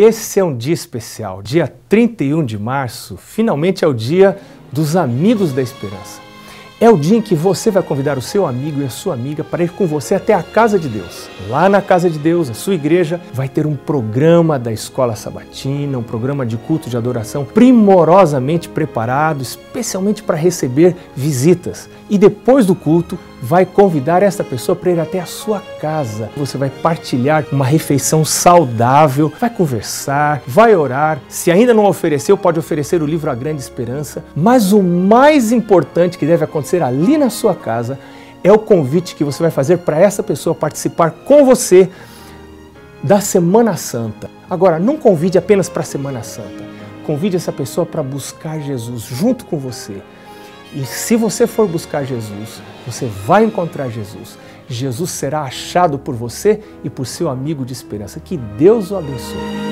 esse é um dia especial. Dia 31 de março, finalmente é o dia dos Amigos da Esperança. É o dia em que você vai convidar o seu amigo e a sua amiga para ir com você até a casa de Deus. Lá na casa de Deus, a sua igreja, vai ter um programa da escola sabatina, um programa de culto de adoração primorosamente preparado, especialmente para receber visitas. E depois do culto, vai convidar essa pessoa para ir até a sua casa. Você vai partilhar uma refeição saudável, vai conversar, vai orar. Se ainda não ofereceu, pode oferecer o livro A Grande Esperança. Mas o mais importante que deve acontecer ali na sua casa é o convite que você vai fazer para essa pessoa participar com você da Semana Santa. Agora, não convide apenas para a Semana Santa. Convide essa pessoa para buscar Jesus junto com você. E se você for buscar Jesus, você vai encontrar Jesus. Jesus será achado por você e por seu amigo de esperança. Que Deus o abençoe.